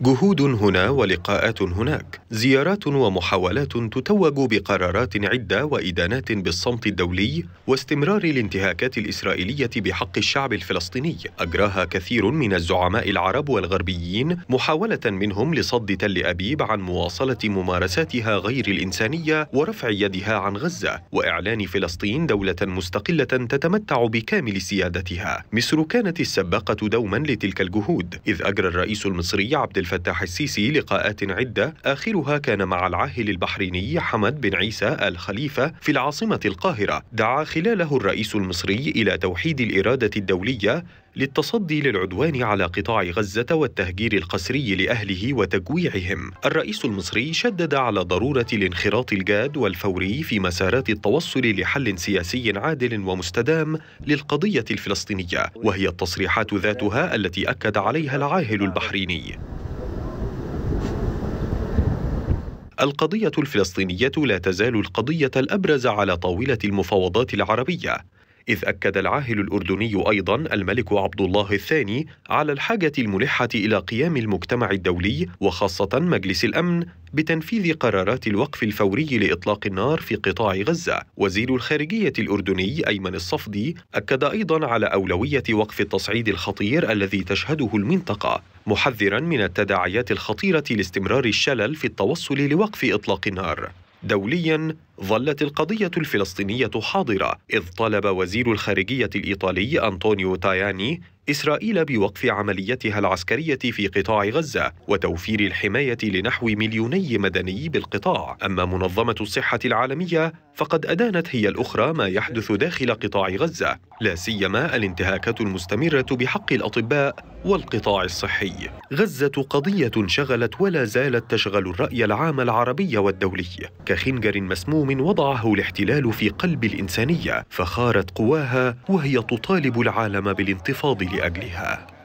جهود هنا ولقاءات هناك. زيارات ومحاولات تتوج بقرارات عدة وإدانات بالصمت الدولي واستمرار الانتهاكات الإسرائيلية بحق الشعب الفلسطيني. أجراها كثير من الزعماء العرب والغربيين محاولة منهم لصد تل أبيب عن مواصلة ممارساتها غير الإنسانية ورفع يدها عن غزة وإعلان فلسطين دولة مستقلة تتمتع بكامل سيادتها. مصر كانت السباقة دوما لتلك الجهود إذ أجرى الرئيس المصري عبد الفتاح السيسي لقاءات عدة آخرها كان مع العاهل البحريني حمد بن عيسى آل خليفة في العاصمة القاهرة دعا خلاله الرئيس المصري إلى توحيد الإرادة الدولية للتصدي للعدوان على قطاع غزة والتهجير القسري لأهله وتجويعهم. الرئيس المصري شدد على ضرورة الانخراط الجاد والفوري في مسارات التوصل لحل سياسي عادل ومستدام للقضية الفلسطينية، وهي التصريحات ذاتها التي أكد عليها العاهل البحريني. القضية الفلسطينية لا تزال القضية الأبرز على طاولة المفاوضات العربية. إذ أكد العاهل الأردني أيضا الملك عبد الله الثاني على الحاجة الملحة إلى قيام المجتمع الدولي وخاصة مجلس الأمن بتنفيذ قرارات الوقف الفوري لإطلاق النار في قطاع غزة. وزير الخارجية الأردني أيمن الصفدي أكد أيضا على أولوية وقف التصعيد الخطير الذي تشهده المنطقة محذرا من التداعيات الخطيرة لاستمرار الشلل في التوصل لوقف إطلاق النار. دوليا ظلت القضية الفلسطينية حاضرة إذ طلب وزير الخارجية الإيطالي أنطونيو تاياني إسرائيل بوقف عمليتها العسكرية في قطاع غزة وتوفير الحماية لنحو مليوني مدني بالقطاع. أما منظمة الصحة العالمية فقد أدانت هي الأخرى ما يحدث داخل قطاع غزة لا سيما الانتهاكات المستمرة بحق الأطباء والقطاع الصحي. غزة قضية شغلت ولا زالت تشغل الرأي العام العربي والدولي. كخنجر مسموم وضعه الاحتلال في قلب الإنسانية فخارت قواها وهي تطالب العالم بالانتفاض لأجلها.